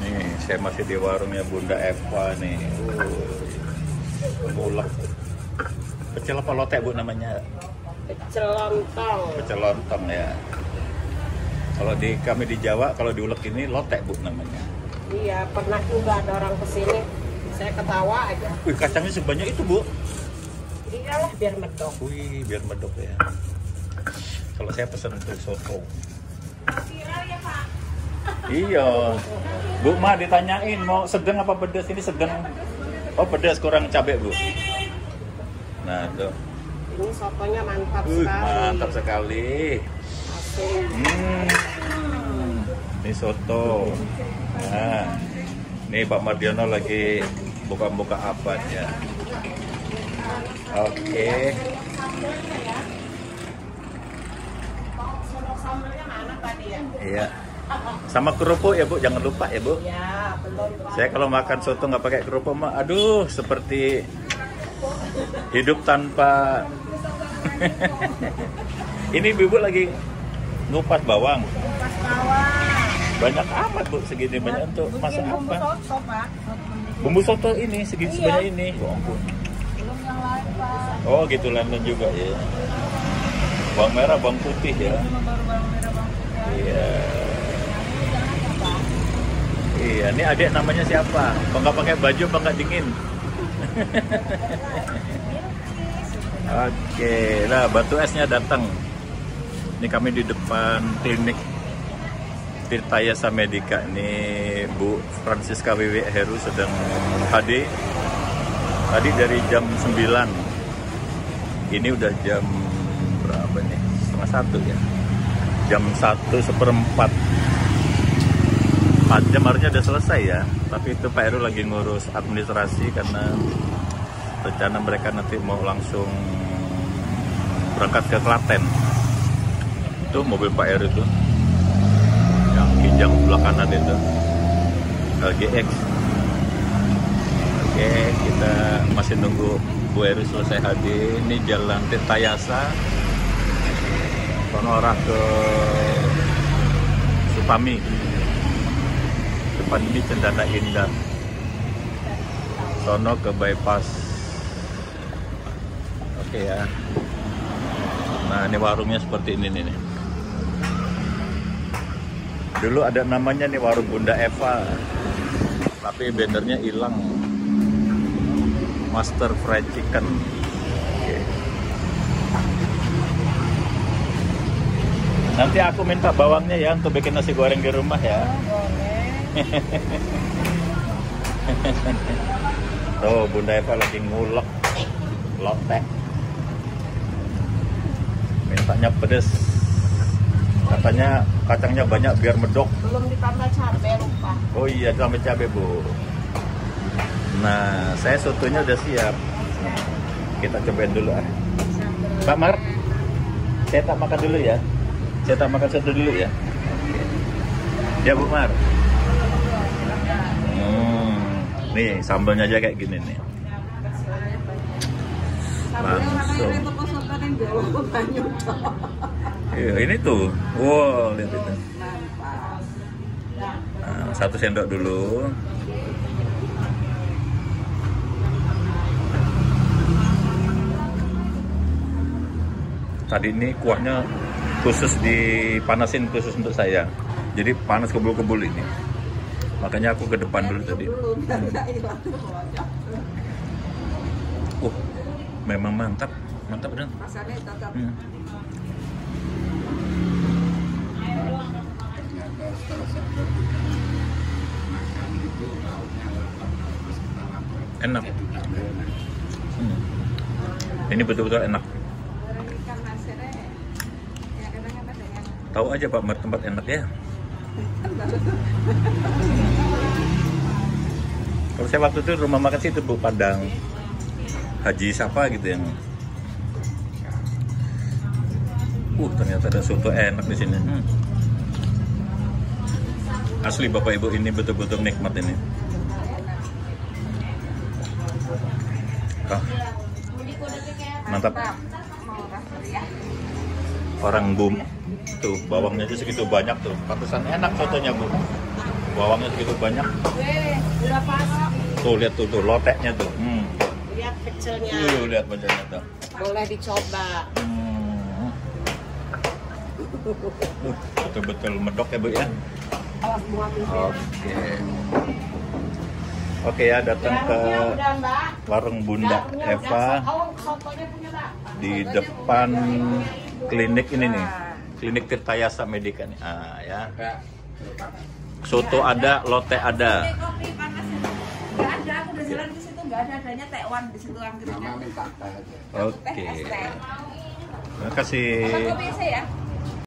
Nih, saya masih di warungnya Bunda Eva nih. Uh, mulek. Pecel apa lotek bu namanya? Pecel lontong. Pecel lontong ya. Kalau di kami di Jawa, kalau diulek ini lotek bu namanya. Iya, pernah juga ada orang ke sini. Saya ketawa aja. Wih, kacangnya sebanyak itu bu. Iyalah biar medok. Wih, biar medok ya. Kalau saya pesan untuk soto. Iya. Bu, Ma ditanyain mau sedang apa pedas ini sedang. Oh, pedas kurang cabai, Bu. Nah, tuh. Ini sotonya mantap Uh, sekali. mantap sekali. Asin. Hmm. Ini soto. Nah, ini Pak Mardiono lagi buka-buka apa ya. Oke. Tadi ya? Iya. Sama kerupuk ya Bu, jangan lupa ya Bu. Ya, belum. Saya kalau makan soto nggak pakai kerupuk mah, aduh seperti hidup tanpa. Ini ibu lagi ngupas bawang. Banyak amat bu, segini banyak untuk masak apa? soto, Pak. Bumbu soto ini segini Iya. sebanyak ini. Oh, ampun. Belum yang lain, Pak. Oh gitu lain juga ya. Bawang merah, bawang putih ya. Iya. Iya, ini adik namanya siapa? Kok nggak pakai baju, apa nggak dingin? Oke, nah batu esnya datang. Ini kami di depan klinik Tirtayasa Medika. Ini Bu Francisca WW Heru sedang hadir. Tadi dari jam 9. Ini udah jam berapa nih? Setengah satu ya. Jam satu seperempat 4 jam harusnya udah selesai ya. Tapi itu Pak Heru lagi ngurus administrasi karena rencana mereka nanti mau langsung berangkat ke Klaten. Itu mobil Pak Heru itu. Yang kijang sebelah kanan itu. LGX oke kita masih nunggu Bu Heru selesai hadir. Ini jalan Tirtayasa sono arah ke Supami ini Cendana Indah? Sono ke bypass. Oke ya. Nah ini warungnya seperti ini nih dulu ada namanya nih warung Bunda Eva. Tapi bannernya hilang. Master Fried Chicken. Nanti aku minta bawangnya ya untuk bikin nasi goreng di rumah ya. Boleh. Tuh Bunda Eva lagi ngulek lotek. Mintanya pedes. Katanya kacangnya banyak biar medok. Belum ditambah cabai lupa. Oh iya ditambah cabai bu. Nah saya sotonya udah siap. Kita cobain dulu ah. Pak Mar, saya tak makan dulu ya. Saya tak makan soto dulu ya. Ya Bu Mar. Hmm, nih sambalnya aja kayak gini nih. Langsung. Iya, ini tuh. Wow, lihat itu. Nah, satu sendok dulu. Tadi ini kuahnya khusus dipanasin khusus untuk saya. Jadi panas kebul-kebul ini. Makanya aku ke depan dulu tadi. Uh, memang mantap, mantap dan. Hmm. Enak. Hmm. Ini betul-betul enak. Tahu aja Pak tempat enak ya. Kalau saya waktu itu rumah makan situ Bu Padang Haji siapa gitu yang Uh, ternyata ada soto enak di sini. Hmm. Asli Bapak Ibu ini betul-betul nikmat ini. Mantap. Orang bum tuh bawangnya aja segitu banyak tuh. Pantesan enak sotonya Bu. bawangnya segitu banyak. Tuh lihat tuh tuh loteknya tuh. Hmm. Lihat kecilnya. Tuh lihat badannya tuh. Boleh dicoba. Hmm. Betul-betul medok ya bu ya. Oke. Oke ya datang ke warung Bunda Eva. Oh, di depan klinik ini nih. Klinik Tirtayasa Medika nih. Ah ya. Soto ada, lote ada. Panas nggak ada aku udah jalan ke situ nggak ada adanya tekwan di situ akhirnya Oke. Terima kasih. Apa kopi saya ya